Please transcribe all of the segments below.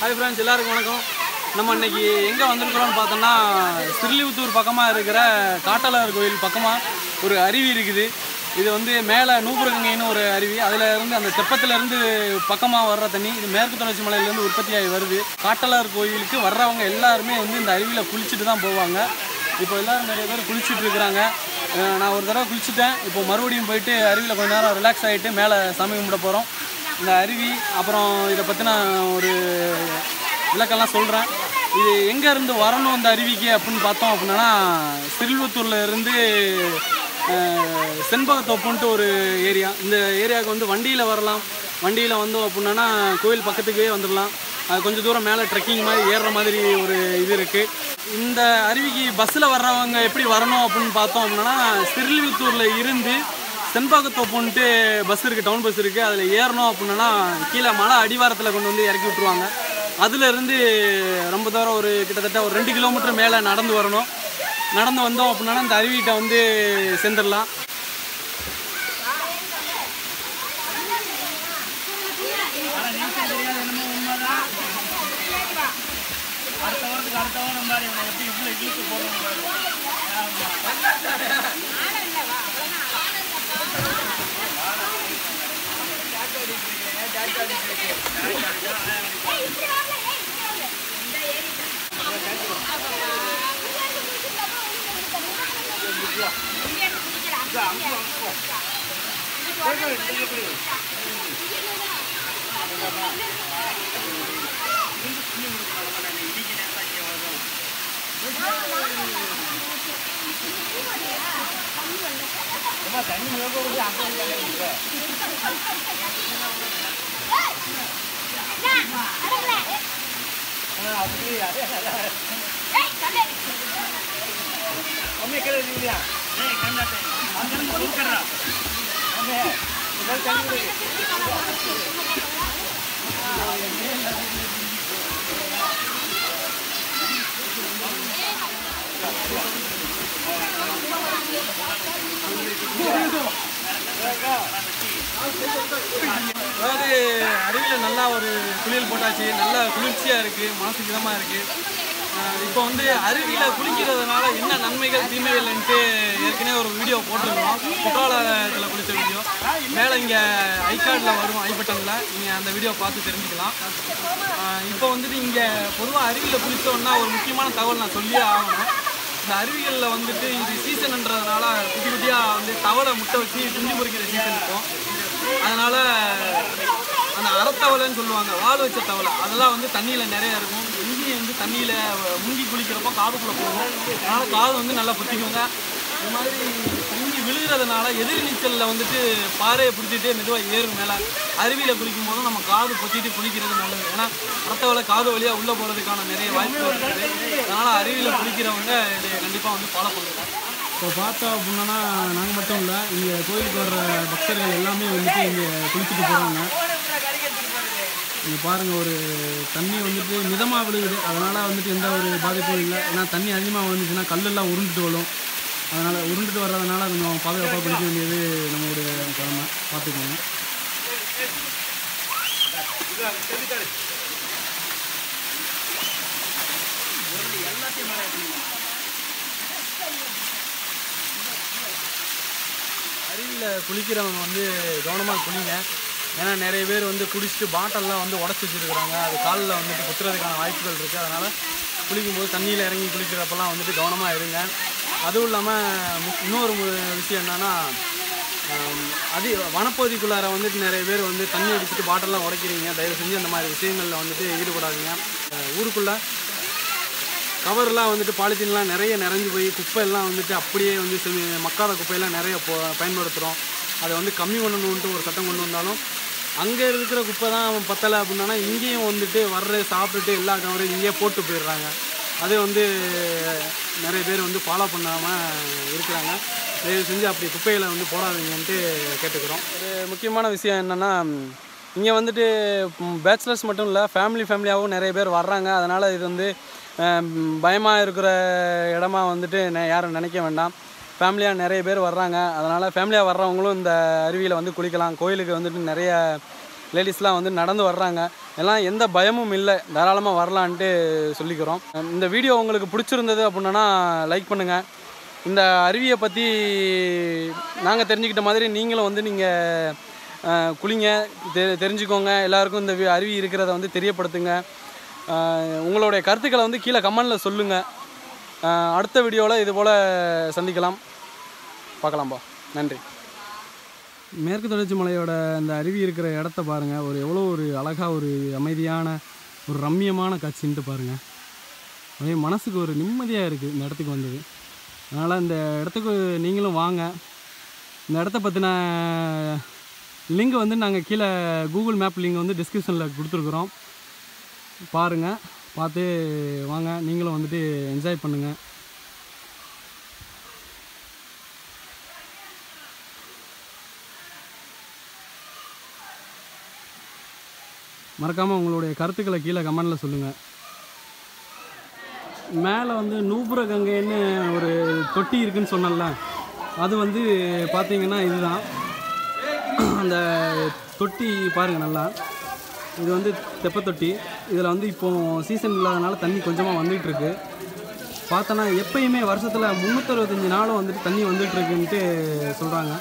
Hi friends எல்லாருக்கும் வணக்கம். நம்ம இன்னைக்கு எங்கே வந்திருக்கிறோம்னு பார்த்தோம்னா ஸ்ரீலிபுத்தூர் பக்கமாக இருக்கிற காட்டலார் கோயில் பக்கமாக ஒரு அருவி இருக்குது. இது வந்து மேலே நூபுரகங்கைன்னு ஒரு அருவி. அதில் இருந்து அந்த தெப்பத்திலேருந்து பக்கமாக வர்ற தண்ணி இது மேற்கு தொடர்ச்சி மலையிலேருந்து உற்பத்தியாகி வருது. காட்டலார் கோயிலுக்கு வர்றவங்க எல்லாருமே வந்து இந்த அருவியில் குளிச்சுட்டு தான் போவாங்க. இப்போ எல்லோரும் நிறைய பேர் குளிச்சுட்டு இருக்கிறாங்க. நான் ஒரு தடவை குளிச்சுட்டேன். இப்போ மறுபடியும் போயிட்டு அருவியில் கொஞ்ச நேரம் ரிலாக்ஸ் ஆகிட்டு மேலே சாமி கும்பிட போகிறோம் இந்த அருவி அப்புறம் இதை பற்றின ஒரு விளக்கெல்லாம் சொல்கிறேன் இது எங்கேருந்து வரணும் இந்த அருவிக்கு அப்படின்னு பார்த்தோம் அப்படின்னா சிறுவத்தூரில் இருந்து செண்பகத்தோப்புன்ட்டு ஒரு ஏரியா. இந்த ஏரியாவுக்கு வந்து வண்டியில் வரலாம். வண்டியில் வந்தோம் அப்படின்னா கோயில் பக்கத்துக்கே வந்துடலாம். கொஞ்சம் தூரம் மேலே ட்ரெக்கிங் மாதிரி ஏறுற மாதிரி ஒரு இது இருக்குது இந்த அருவிக்கு பஸ்ஸில் வர்றவங்க எப்படி வரணும் அப்படின்னு பார்த்தோம் அப்படின்னா சிறுவித்தூரில் இருந்து செண்பாக்கத்தோப்புன்ட்டு பஸ் இருக்குது டவுன் பஸ் இருக்குது அதில் ஏறணும் அப்படின்னா கீழே மலை அடிவாரத்தில் கொண்டு வந்து இறக்கி விட்ருவாங்க அதுலேருந்து ரொம்ப தூரம் ஒரு கிட்டத்தட்ட ஒரு ரெண்டு கிலோமீட்டர் மேலே நடந்து வரணும். நடந்து வந்தோம் அப்படின்னா இந்த அருவிகிட்ட வந்து சேர்ந்துடலாம் அடுத்த வாரத்துக்கு அடுத்த வாரம் மாதிரி எப்படி இவ்வளோ இழுத்து போடணும் அம்மா, தண்ணி மேல போகுது, அங்க வந்து தண்ணி இருக்கு. ஆனா, அப்படி அதே அம்மே கீழே இருக்கீங்களா? ஏய், கண்ணாட்டை. அங்க இருந்து தூக்குறா. அம்மே, இதோ தண்ணி விடுங்க. அதாவது அருவியில் நல்லா ஒரு குளியல் போட்டாச்சு நல்லா குளிர்ச்சியாக இருக்குது மனசுக்கு இதமாக இருக்குது இப்போ வந்து அருவியில் குளிக்கிறதுனால என்ன நன்மைகள் தீமைகள்ன்ட்டு ஏற்கனவே ஒரு வீடியோ போட்டிருந்தோம். குற்றாலத்தில் குளித்த வீடியோ மேலே இங்கே ஐகார்டில் வரும் ஐ நீங்கள் அந்த வீடியோ பார்த்து தெரிஞ்சுக்கலாம். இப்போ வந்துட்டு இங்கே பொதுவாக அருவியில் குளித்தோன்னா ஒரு முக்கியமான தகவல் நான் சொல்லியே ஆகணும். இந்த அருவிகளில் வந்துட்டு இது சீசன்ன்றதுனால குட்டி குட்டியாக வந்து தவளை முட்டை வச்சு குஞ்சு பொறிக்கிற சீசன் இருக்கும் அதனால் அந்த அறத்தவளைன்னு சொல்லுவாங்க வால் வச்ச தவளை அதெல்லாம் வந்து தண்ணியில் நிறைய இருக்கும். இங்கேயும் வந்து தண்ணியில் முங்கி குளிக்கிறப்போ காதுக்குள்ளே போகும். அதனால் காது வந்து நல்லா பொத்திக்குங்க இது மாதிரி தண்ணி விழுகிறதுனால எதிர் நீச்சலில் வந்துட்டு பாறையை பிடிச்சிட்டு மெதுவாக ஏறும் மேலே அருவியில் குளிக்கும் போது நம்ம காது பொத்திட்டு குளிக்கிறது நல்லது. ஏன்னா அறத்தவளை காது வழியாக உள்ளே போகிறதுக்கான நிறைய வாய்ப்புகள் இருக்குது. அதனால் அருவியில் குளிக்கிறவங்க இதை கண்டிப்பாக வந்து ஃபாலோ பண்ணுங்க. இப்போ பார்த்தோம் அப்படின்னா நாங்கள் மட்டும் இல்லை இங்கே கோயிலுக்கு வர்ற பக்தர்கள் எல்லாமே வந்துட்டு இங்கே குளிச்சுட்டு போகிறாங்க இங்கே பாருங்கள் ஒரு தண்ணி வந்துட்டு மிதமாக விழுகுது. அதனால் வந்துட்டு எந்த ஒரு பாதிப்பும் இல்லை. ஏன்னா தண்ணி அதிகமாக வந்துச்சுன்னா கல்லெல்லாம் உருண்டுட்டு வரும். அதனால் உருண்டுட்டு வர்றதுனால கொஞ்சம் பாதுகாப்பாக குளிக்க வேண்டியது நம்மளுடைய கடமை. பார்த்துக்கோங்க. அருவியில் குளிக்கிறவங்க வந்து கவனமாக குளிங்க. ஏன்னா நிறைய பேர் வந்து குடிச்சிட்டு பாட்டெல்லாம் வந்து உடச்சி வச்சுருக்குறாங்க. அது காலில் வந்துட்டு குத்துறதுக்கான வாய்ப்புகள் இருக்குது அதனால் குளிக்கும்போது தண்ணியில் இறங்கி குளிக்கிறப்பெல்லாம் வந்துட்டு கவனமாக இருங்க. அதுவும் இல்லாமல் இன்னொரு விஷயம் என்னன்னா அது வனப்பகுதிக்குள்ளார வந்துட்டு நிறைய பேர் வந்து தண்ணி அடிச்சுட்டு பாட்டெல்லாம் உடைக்கிறீங்க. தயவு செஞ்சு அந்த மாதிரி விஷயங்களில் வந்துட்டு ஈடுபடாதீங்க. ஊருக்குள்ளே கவர்லாம் வந்துட்டு பாலித்தீன்லாம் நிறைய நிறைஞ்சு போய் குப்பையெல்லாம் வந்துட்டு அப்படியே வந்து செமி- மக்காத குப்பையெல்லாம் நிறைய போ பயன்படுத்துகிறோம் அதை வந்து கம்மி பண்ணணுன்ட்டு ஒரு சட்டம் கொண்டு வந்தாலும் அங்கே இருக்கிற குப்பை தான் பத்தலை அப்படின்னா இங்கேயும் வந்துட்டு வர்ற சாப்பிட்டுட்டு எல்லா கவரையும் இங்கேயே போட்டு போயிடுறாங்க. அதே வந்து நிறைய பேர் வந்து ஃபாலோ பண்ணாமல் இருக்கிறாங்க. தயவு செஞ்சு அப்படி குப்பைகளை வந்து போடாதீங்கன்ட்டு கேட்டுக்கிறோம். ஒரு முக்கியமான விஷயம் என்னென்னா இங்கே வந்துட்டு பேச்சுலர்ஸ் மட்டும் இல்லை ஃபேமிலி ஃபேமிலியாகவும் நிறைய பேர் வர்றாங்க. அதனால் இது வந்து பயமாக இருக்கிற இடமா வந்துட்டு யாரும் நினைக்க வேண்டாம். ஃபேமிலியாக நிறைய பேர் வர்றாங்க. அதனால் ஃபேமிலியாக வர்றவங்களும் இந்த அருவியில் வந்து குளிக்கலாம். கோயிலுக்கு வந்துட்டு நிறைய லேடிஸ்லாம் வந்து நடந்து வர்றாங்க. எல்லாம் எந்த பயமும் இல்லை. தாராளமாக வரலான்ட்டு சொல்லிக்கிறோம். இந்த வீடியோ உங்களுக்கு பிடிச்சிருந்தது அப்படின்னா லைக் பண்ணுங்கள் இந்த அருவியை பற்றி நாங்கள் தெரிஞ்சுக்கிட்ட மாதிரி நீங்களும் வந்து நீங்கள் குளிங்க. தெ தெரிஞ்சுக்கோங்க. எல்லாருக்கும் இந்த அருவி இருக்கிறத வந்து தெரியப்படுத்துங்க. உங்களுடைய கருத்துக்களை வந்து கீழே கமெண்டில் சொல்லுங்கள் அடுத்த வீடியோவில் இது போல் சந்திக்கலாம். பார்க்கலாம்ப்பா நன்றி. மேற்கு தொடர்ச்சி மலையோட அந்த அருவி இருக்கிற இடத்த பாருங்கள் ஒரு எவ்வளோ ஒரு அழகாக ஒரு அமைதியான ஒரு ரம்மியமான காட்சின்ட்டு பாருங்கள் அதே மனசுக்கு ஒரு நிம்மதியாக இருக்குது இந்த இடத்துக்கு வந்தது. அதனால் இந்த இடத்துக்கு நீங்களும் வாங்க. இந்த இடத்த பற்றின லிங்க் வந்து நாங்கள் கீழே கூகுள் மேப் லிங்க் வந்து டிஸ்கிரிப்ஷனில் கொடுத்துருக்குறோம். பாருங்கள் பார்த்து வாங்க நீங்களும் வந்துட்டு என்ஜாய் பண்ணுங்கள் மறக்காமல் உங்களுடைய கருத்துக்களை கீழே கமெண்டில் சொல்லுங்கள் மேலே வந்து நூபுர கங்கைன்னு ஒரு தொட்டி இருக்குன்னு சொன்னேன்ல அது வந்து பார்த்தீங்கன்னா இதுதான். அந்த தொட்டி பாருங்கள் நல்லா. இது வந்து தெப்பத்தொட்டி இதில் வந்து இப்போ சீசன் இல்லாதனால தண்ணி கொஞ்சமாக வந்துகிட்டு இருக்கு பார்த்தோன்னா எப்பயுமே வருஷத்தில் முந்நூற்றறுபத்தஞ்சு நாளும் வந்துட்டு தண்ணி வந்துகிட்ருக்குன்ட்டு சொல்கிறாங்க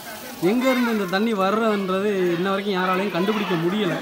எங்கேருந்து இந்த தண்ணி வர்றதுன்றது இன்ன வரைக்கும் யாராலையும் கண்டுபிடிக்க முடியலை.